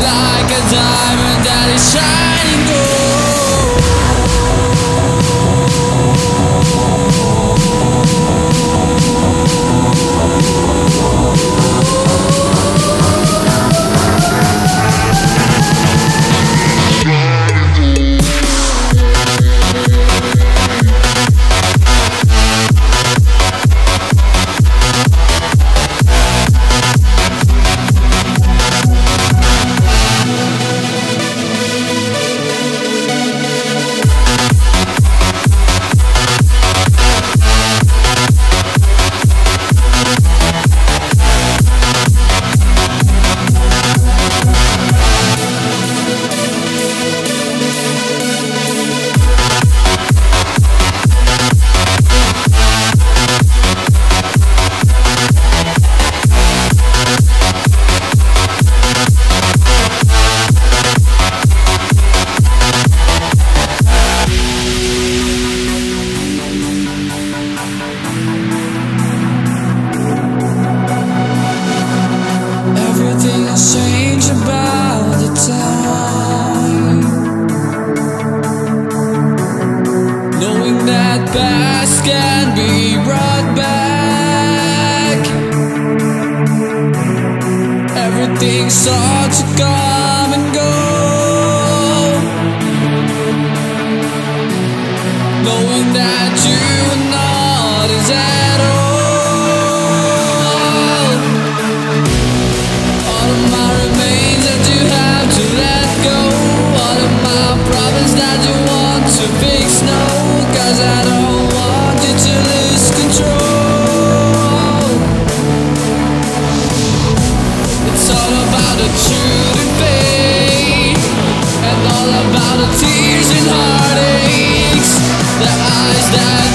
life. Past can be brought back. Everything's hard to come and go. Knowing that you are not is at all. All of my remains that you have to let go. All of my problems that you want to fix, no. That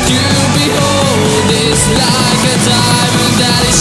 you behold is like a diamond that is